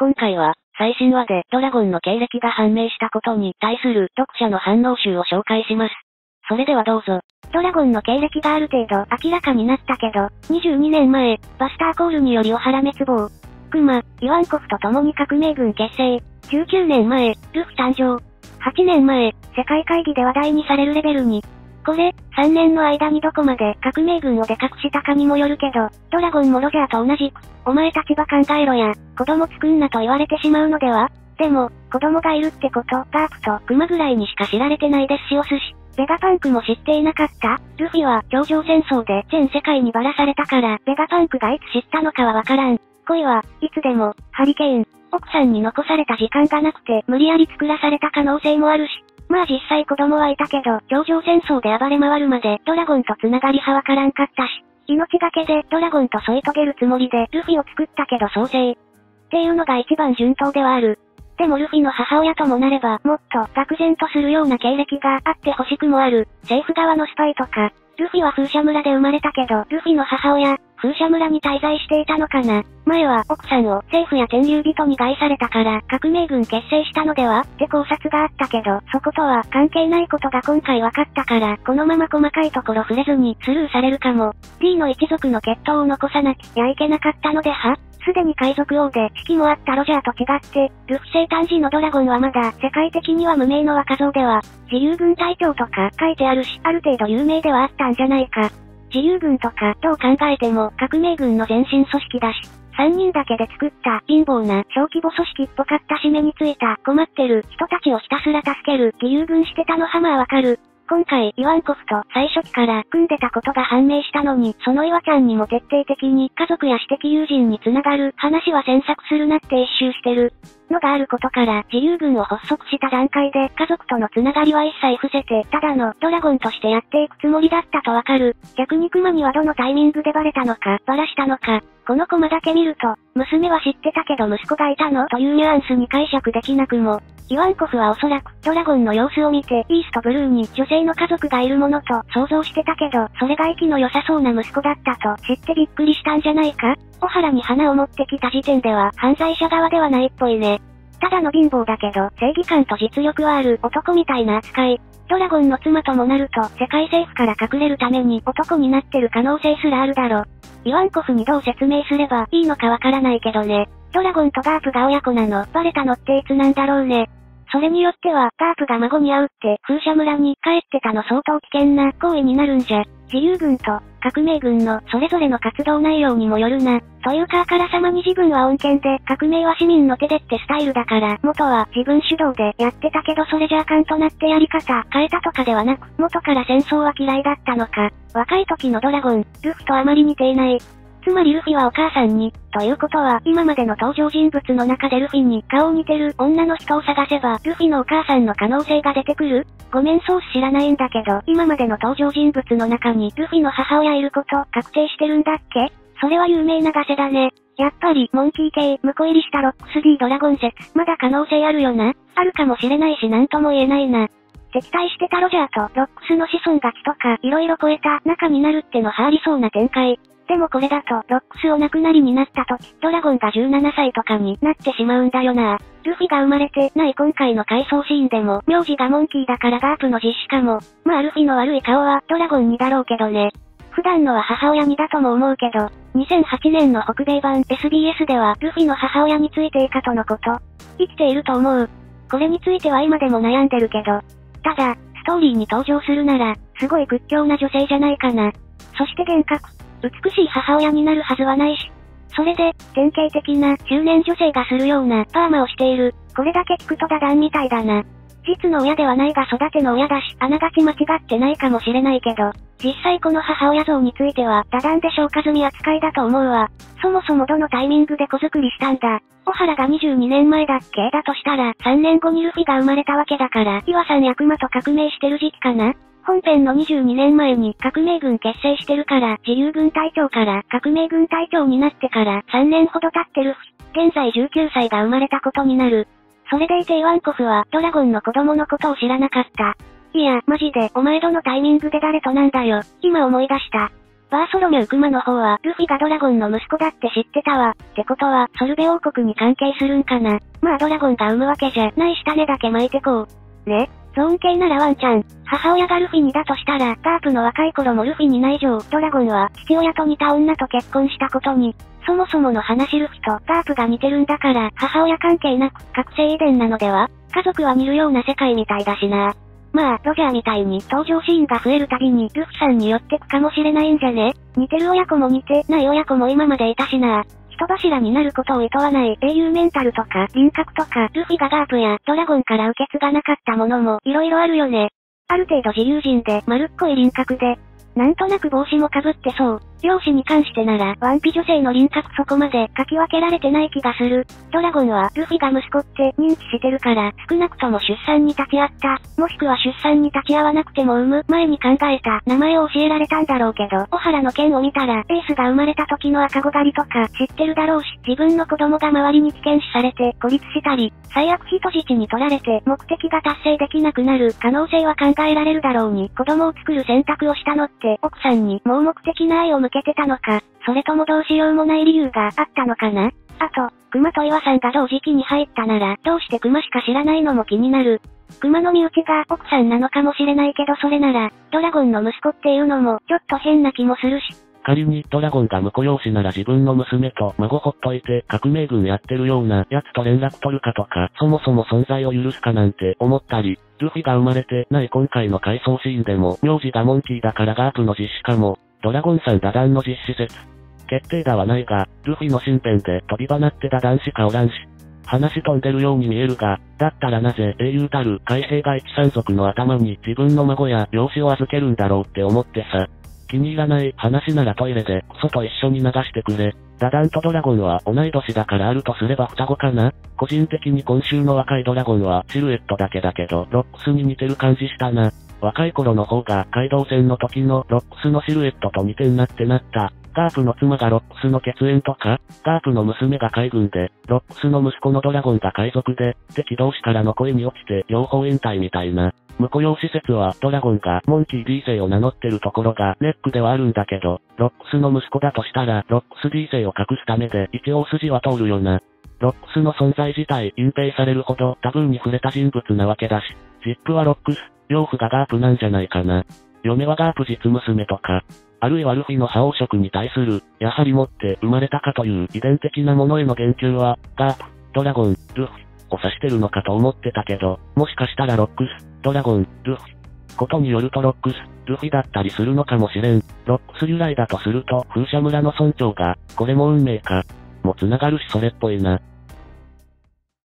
今回は、最新話でドラゴンの経歴が判明したことに対する読者の反応集を紹介します。それではどうぞ。ドラゴンの経歴がある程度明らかになったけど、22年前、バスターコールによりオハラ滅亡。クマ、イワンコフと共に革命軍結成。19年前、ルフ誕生。8年前、世界会議で話題にされるレベルに。これ、3年の間にどこまで革命軍をでかくしたかにもよるけど、ドラゴンもロジャーと同じく、お前立場考えろや、子供作んなと言われてしまうのでは？でも、子供がいるってこと、ガープとクマぐらいにしか知られてないですしお寿司。ベガパンクも知っていなかった？ルフィは頂上戦争で全世界にばらされたから、ベガパンクがいつ知ったのかはわからん。恋はいつでも、ハリケーン、奥さんに残された時間がなくて無理やり作らされた可能性もあるし、まあ実際子供はいたけど、頂上戦争で暴れ回るまでドラゴンと繋がりはわからんかったし、命がけでドラゴンと添い遂げるつもりでルフィを作ったけど創生。っていうのが一番順当ではある。でもルフィの母親ともなれば、もっと愕然とするような経歴があって欲しくもある。政府側のスパイとか、ルフィは風車村で生まれたけど、ルフィの母親、風車村に滞在していたのかな。前は奥さんを政府や天竜人に害されたから革命軍結成したのでは？って考察があったけど、そことは関係ないことが今回分かったから、このまま細かいところ触れずにスルーされるかも。D の一族の血統を残さなきゃいけなかったのでは？すでに海賊王で、士気もあったロジャーと違って、ルフ生誕時のドラゴンはまだ、世界的には無名の若造では、自由軍隊長とか書いてあるし、ある程度有名ではあったんじゃないか。自由軍とか、どう考えても、革命軍の前身組織だし、3人だけで作った貧乏な小規模組織っぽかった締めについた困ってる人たちをひたすら助ける義勇軍してたのはまあわかる。今回、イワンコフと最初期から組んでたことが判明したのに、そのイワちゃんにも徹底的に家族や私的友人につながる話は詮索するなって一周してる。のがあることから、自由軍を発足した段階で家族とのつながりは一切伏せて、ただのドラゴンとしてやっていくつもりだったとわかる。逆にクマにはどのタイミングでバレたのか、バラしたのか、このコマだけ見ると、娘は知ってたけど息子がいたのというニュアンスに解釈できなくも、イワンコフはおそらく、ドラゴンの様子を見て、イーストブルーに女性の家族がいるものと想像してたけど、それが息の良さそうな息子だったと知ってびっくりしたんじゃないか？小原に花を持ってきた時点では、犯罪者側ではないっぽいね。ただの貧乏だけど、正義感と実力はある男みたいな扱い。ドラゴンの妻ともなると、世界政府から隠れるために男になってる可能性すらあるだろ。イワンコフにどう説明すればいいのかわからないけどね。ドラゴンとガープが親子なの、バレたのっていつなんだろうね。それによっては、ガープが孫に会うって、風車村に帰ってたの相当危険な行為になるんじゃ。自由軍と革命軍のそれぞれの活動内容にもよるな。というかあからさまに自分は恩恵で、革命は市民の手でってスタイルだから、元は自分主導でやってたけどそれじゃあかんとなってやり方変えたとかではなく、元から戦争は嫌いだったのか。若い時のドラゴン、ルフとあまり似ていない。つまりルフィはお母さんに、ということは、今までの登場人物の中でルフィに顔を似てる女の人を探せば、ルフィのお母さんの可能性が出てくるごめんソース知らないんだけど、今までの登場人物の中にルフィの母親いること確定してるんだっけ？それは有名なガセだね。やっぱり、モンキー系、婿入りしたロックス D ドラゴン説、まだ可能性あるよな？あるかもしれないしなんとも言えないな。敵対してたロジャーとロックスの子孫がちとか、色々超えた仲になるってのはありそうな展開。でもこれだと、ロックスお亡くなりになった時、ドラゴンが17歳とかになってしまうんだよな。ルフィが生まれてない今回の回想シーンでも、名字がモンキーだからガープの実施かも。まあルフィの悪い顔はドラゴンにだろうけどね。普段のは母親にだとも思うけど、2008年の北米版 SBS ではルフィの母親について以下とのこと。生きていると思う。これについては今でも悩んでるけど。ただ、ストーリーに登場するなら、すごい屈強な女性じゃないかな。そして幻覚、美しい母親になるはずはないし。それで、典型的な中年女性がするようなパーマをしている。これだけ聞くとダダンみたいだな。実の親ではないが育ての親だし、あながち間違ってないかもしれないけど、実際この母親像については、ダダンで消化済み扱いだと思うわ。そもそもどのタイミングで子作りしたんだ。小原が22年前だっけ？だとしたら、3年後にルフィが生まれたわけだから、岩さん役魔と革命してる時期かな？本編の22年前に革命軍結成してるから、自由軍隊長から革命軍隊長になってから3年ほど経ってる。現在19歳が生まれたことになる。それでいてイワンコフはドラゴンの子供のことを知らなかった。いや、マジで、お前どのタイミングで誰となんだよ。今思い出した。バーソロミュークマの方は、ルフィがドラゴンの息子だって知ってたわ。ってことは、ソルベ王国に関係するんかな。まあドラゴンが産むわけじゃない下根だけ巻いてこう。ねゾーン系ならワンちゃん。母親がルフィにだとしたら、ガープの若い頃もルフィにない以上、ドラゴンは父親と似た女と結婚したことに、そもそもの話ルフとガープが似てるんだから、母親関係なく、覚醒遺伝なのでは？家族は見るような世界みたいだしな。まあ、ロジャーみたいに登場シーンが増えるたびにルフさんに寄ってくかもしれないんじゃね？似てる親子も似てない親子も今までいたしな。人柱になることを厭わない英雄メンタルとか輪郭とかルフィがガープやドラゴンから受け継がなかったものも色々あるよね。ある程度自由人で丸っこい輪郭で、なんとなく帽子もかぶってそう。漁師に関してなら、ワンピ女性の輪郭そこまで書き分けられてない気がする。ドラゴンは、ルフィが息子って認知してるから、少なくとも出産に立ち会った。もしくは出産に立ち会わなくても産む前に考えた名前を教えられたんだろうけど、小原の剣を見たら、エースが生まれた時の赤子狩りとか知ってるだろうし、自分の子供が周りに危険視されて孤立したり、最悪人質に取られて目的が達成できなくなる可能性は考えられるだろうに、子供を作る選択をしたのって、奥さんに盲目的な愛を向けてたのか、それともどうしようもない理由があったのかな？あと、熊と岩さんが同時期に入ったなら、どうして熊しか知らないのも気になる。熊の身内が奥さんなのかもしれないけどそれなら、ドラゴンの息子っていうのも、ちょっと変な気もするし。仮にドラゴンが婿養子なら自分の娘と孫ほっといて革命軍やってるような奴と連絡取るかとか、そもそも存在を許すかなんて思ったり、ルフィが生まれてない今回の回想シーンでも、名字がモンキーだからガープの実施かも、ドラゴンさん打弾の実施説。決定打はないが、ルフィの身辺で飛び放って打弾しかおらんし。話飛んでるように見えるが、だったらなぜ英雄たる海兵が一山族の頭に自分の孫や養子を預けるんだろうって思ってさ。気に入らない話ならトイレでクソと一緒に流してくれ。ダダンとドラゴンは同い年だからあるとすれば双子かな個人的に今週の若いドラゴンはシルエットだけだけど、ロックスに似てる感じしたな。若い頃の方がカイドウ戦の時のロックスのシルエットと似てんなってなった。ガープの妻がロックスの血縁とか、ガープの娘が海軍で、ロックスの息子のドラゴンが海賊で、敵同士からの恋に落ちて両方引退みたいな。婿養子説はドラゴンがモンキー D 星を名乗ってるところがネックではあるんだけど、ロックスの息子だとしたらロックス D 星を隠すためで一応筋は通るよな。ロックスの存在自体隠蔽されるほどタブーに触れた人物なわけだし、実父はロックス、養父がガープなんじゃないかな。嫁はガープ実娘とか、あるいはルフィの覇王色に対する、やはり持って生まれたかという遺伝的なものへの言及は、ガープ、ドラゴン、ルフィ、を指してるのかと思ってたけど、もしかしたらロックス、ドラゴン、ルフィ。ことによるとロックス、ルフィだったりするのかもしれん。ロックス由来だとすると、風車村の村長が、これも運命か。も繋がるしそれっぽいな。